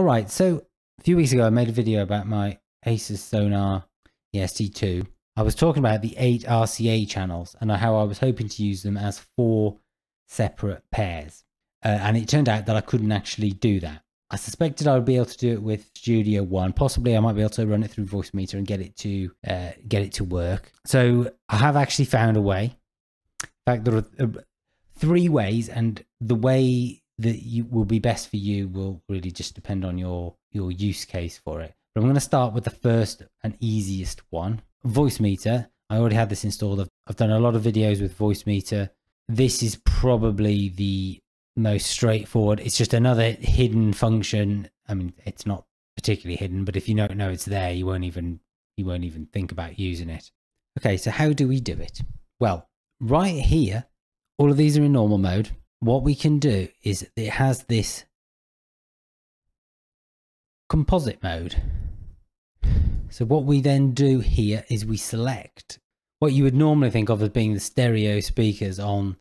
All right, so a few weeks ago, I made a video about my Asus Xonar EST2. I was talking about the eight RCA channels and how I was hoping to use them as four separate pairs. Uh, and it turned out that I couldn't actually do that. I suspected I would be able to do it with Studio One. Possibly, I might be able to run it through Voicemeeter and get it to uh, get it to work. So I have actually found a way. In fact, there are uh, three ways, and the way that you will be best for you will really just depend on your your use case for it. But I'm going to start with the first and easiest one, Voicemeeter. I already had this installed. I've, I've done a lot of videos with Voicemeeter. This is probably the most straightforward. It's just another hidden function. I mean, it's not particularly hidden, but if you don't know it's there, you won't even you won't even think about using it. Okay, so how do we do it? Well, right here, all of these are in normal mode. What we can do is it has this composite mode. So what we then do here is we select what you would normally think of as being the stereo speakers on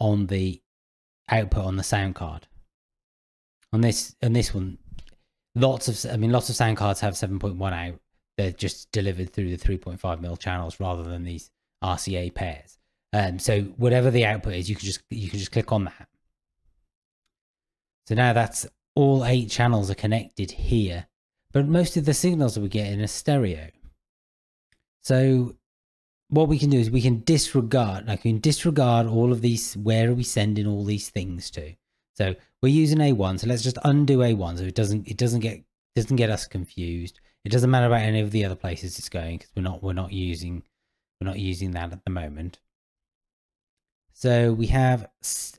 on the output on the sound card. On this on this one, lots of I mean lots of sound cards have 7.1 out. They're just delivered through the 3.5 mil channels rather than these RCA pairs. Um, so whatever the output is, you can just you can just click on that. So now that's all eight channels are connected here, but most of the signals that we get in a stereo. So what we can do is we can disregard, like we can disregard all of these, where are we sending all these things to? So we're using A1, so let's just undo A1 so it doesn't, it doesn't get, doesn't get us confused. It doesn't matter about any of the other places it's going because we're not, we're not using, we're not using that at the moment. So we have,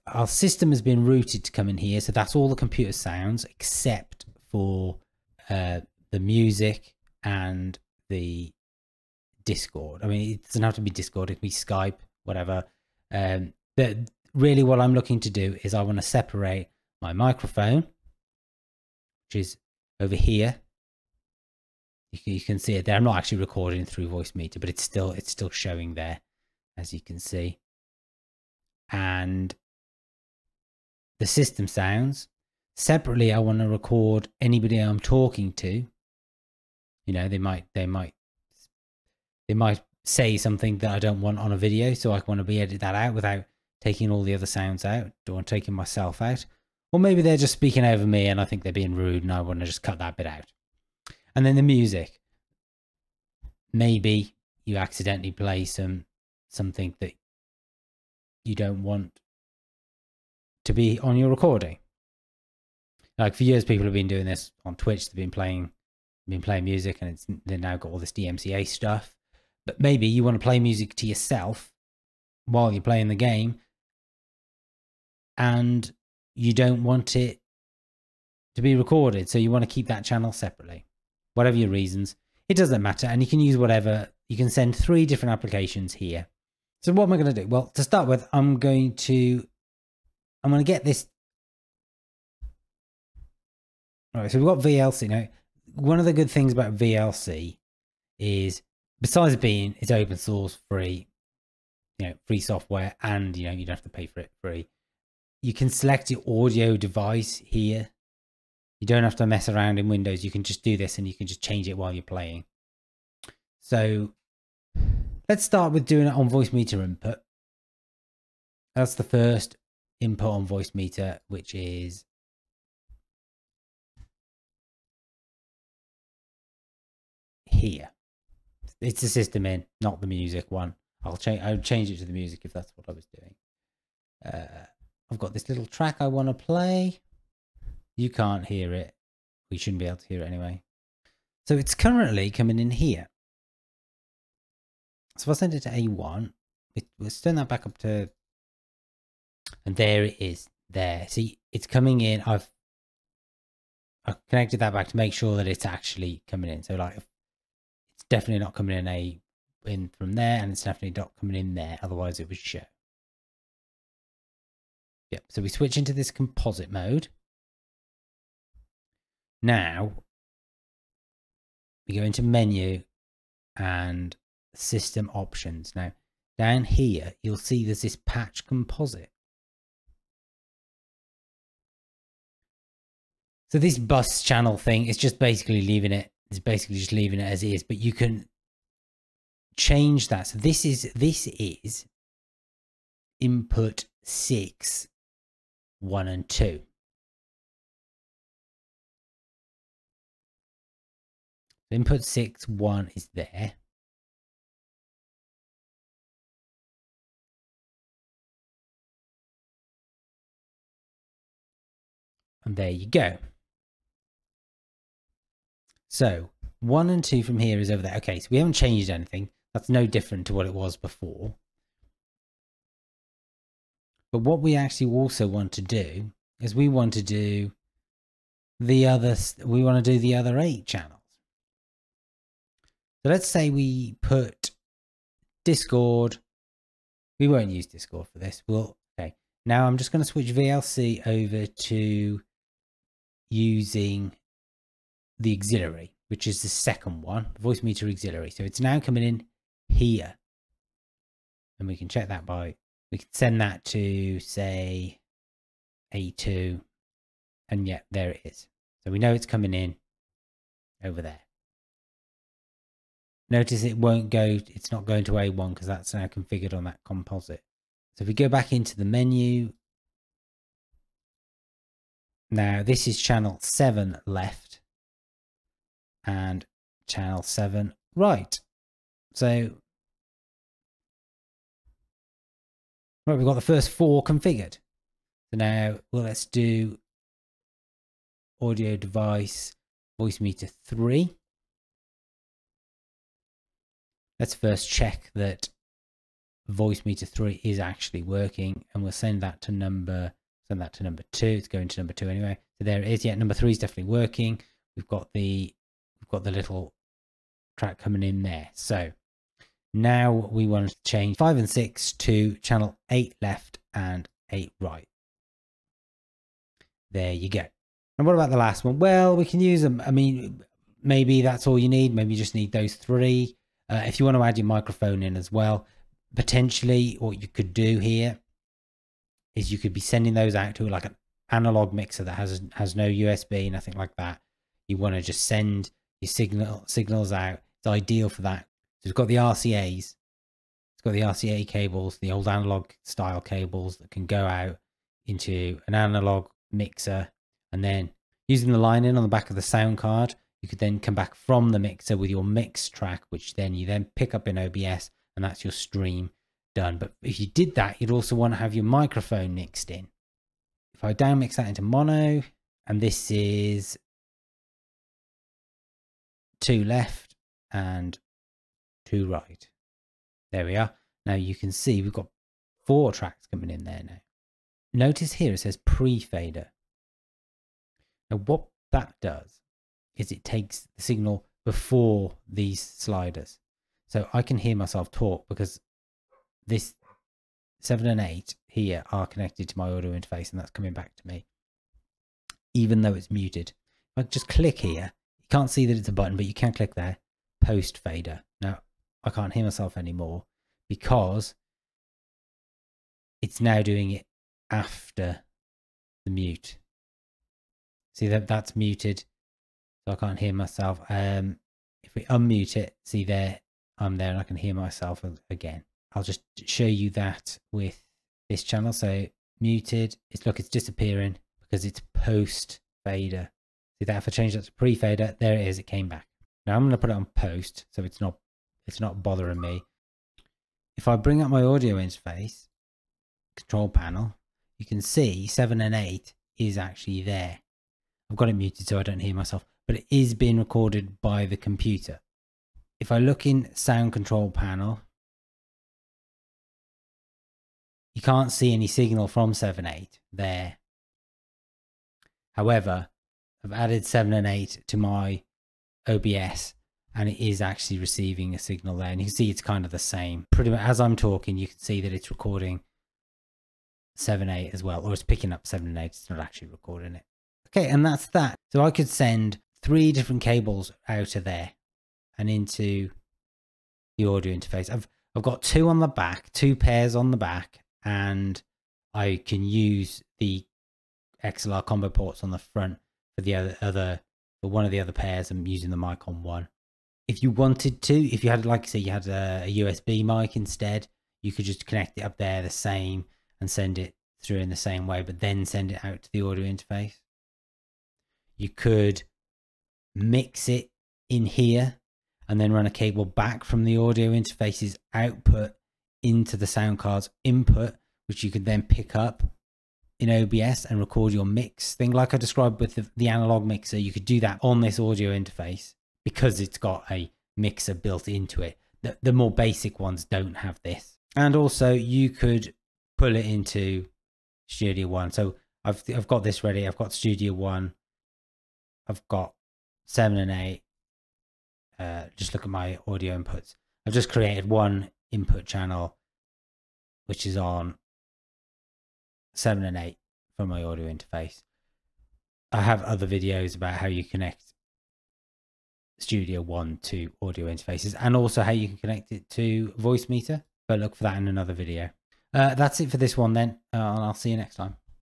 our system has been routed to come in here. So that's all the computer sounds except for uh, the music and the Discord. I mean, it doesn't have to be Discord. It can be Skype, whatever. Um, but really, what I'm looking to do is I want to separate my microphone, which is over here. You can, you can see it there. I'm not actually recording through Voicemeeter, but it's still it's still showing there, as you can see. And the system sounds. Separately, I want to record anybody I'm talking to. You know, they might they might they might say something that I don't want on a video, so I want to be edit that out without taking all the other sounds out or taking myself out. Or maybe they're just speaking over me and I think they're being rude and I want to just cut that bit out. And then the music. Maybe you accidentally play some something that you don't want to be on your recording. Like for years, people have been doing this on Twitch. They've been playing, been playing music, and it's they've now got all this DMCA stuff. But maybe you want to play music to yourself while you're playing the game and you don't want it to be recorded. So you want to keep that channel separately, whatever your reasons. It doesn't matter. And you can use whatever. You can send three different applications here. So what am I going to do? Well, to start with, I'm going to, I'm going to get this. All right. So we've got VLC. Now, one of the good things about VLC is besides being it's open source, free, you know, free software, and you know you don't have to pay for it free. You can select your audio device here. You don't have to mess around in Windows. You can just do this, and you can just change it while you're playing. So let's start with doing it on Voicemeeter input. That's the first input on Voicemeeter, which is here. It's the system in, not the music one. I'll change. I'll change it to the music if that's what I was doing. Uh, I've got this little track I want to play. You can't hear it. We shouldn't be able to hear it anyway. So it's currently coming in here. So if I send it to A1, let's turn that back up to, and there it is. There. See, it's coming in. I've I've connected that back to make sure that it's actually coming in. So like it's definitely not coming in a in from there, and it's definitely not coming in there. Otherwise, it would show. Yep. So we switch into this composite mode. Now we go into menu and system options. Now down here, you'll see there's this patch composite. So this bus channel thing is just basically leaving it. It's basically just leaving it as is, but you can change that. So this is this is input six, one and two. Input six, one is there. And there you go. So one and two from here is over there. Okay, so we haven't changed anything. That's no different to what it was before. But what we actually also want to do is we want to do the other, we want to do the other eight channels. So let's say we put Discord. We won't use Discord for this. We'll, okay. Now I'm just going to switch VLC over to using the auxiliary, which is the second one, Voicemeeter auxiliary. So it's now coming in here. And we can check that by, we can send that to say A2 and yeah, there it is. So we know it's coming in over there. Notice it won't go, it's not going to A1 because that's now configured on that composite. So if we go back into the menu, now this is channel 7 left and channel 7 right. So right, we've got the first four configured. So now well, let's do audio device Voicemeeter 3. Let's first check that Voicemeeter 3 is actually working and we'll send that to number send that to number two. It's going to number two anyway. So there it is. Yeah, number three is definitely working. We've got the we've got the little track coming in there. So now we want to change five and six to channel eight left and eight right. There you go. And what about the last one? Well, we can use them. I mean, maybe that's all you need. Maybe you just need those three. Uh, if you want to add your microphone in as well, potentially what you could do here is you could be sending those out to like an analog mixer that has has no USB, nothing like that. You want to just send your signal signals out. It's ideal for that. So it's got the RCA's. It's got the RCA cables, the old analog style cables that can go out into an analog mixer, and then using the line in on the back of the sound card, you could then come back from the mixer with your mix track, which then you then pick up in OBS, and that's your stream done. But if you did that, you'd also want to have your microphone mixed in. If I down mix that into mono, and this is two left and two right. There we are. Now you can see we've got four tracks coming in there now. Notice here it says pre-fader. Now what that does is it takes the signal before these sliders. So I can hear myself talk because this 7 and 8 here are connected to my audio interface and that's coming back to me even though it's muted. If I just click here you can't see that it's a button but you can click there post fader. Now I can't hear myself anymore because it's now doing it after the mute. See that that's muted so I can't hear myself. Um if we unmute it see there I'm there and I can hear myself again I'll just show you that with this channel. So muted, it's look, it's disappearing because it's post fader. See that if I change that to pre fader, there it is, it came back. Now I'm going to put it on post, so it's not, it's not bothering me. If I bring up my audio interface, control panel, you can see seven and eight is actually there. I've got it muted so I don't hear myself, but it is being recorded by the computer. If I look in sound control panel, you can't see any signal from 7, 8 there. However, I've added 7 and 8 to my OBS and it is actually receiving a signal there. And you can see it's kind of the same. Pretty much as I'm talking, you can see that it's recording 7, 8 as well, or it's picking up 7 and 8. It's not actually recording it. Okay, and that's that. So I could send three different cables out of there and into the audio interface. I've I've got two on the back, two pairs on the back, and I can use the XLR combo ports on the front for the other, other for one of the other pairs. I'm using the mic on one. If you wanted to, if you had, like I say, you had a, a USB mic instead, you could just connect it up there the same and send it through in the same way, but then send it out to the audio interface. You could mix it in here and then run a cable back from the audio interface's output into the sound card's input, which you could then pick up in OBS and record your mix thing. Like I described with the, the analog mixer, you could do that on this audio interface because it's got a mixer built into it. The, the more basic ones don't have this. And also you could pull it into Studio One. So I've I've got this ready. I've got Studio One. I've got seven and eight. Uh, just look at my audio inputs. I've just created one input channel, which is on seven and eight for my audio interface. I have other videos about how you connect Studio One to audio interfaces and also how you can connect it to Voicemeeter. But look for that in another video. Uh, that's it for this one then. Uh, and I'll see you next time.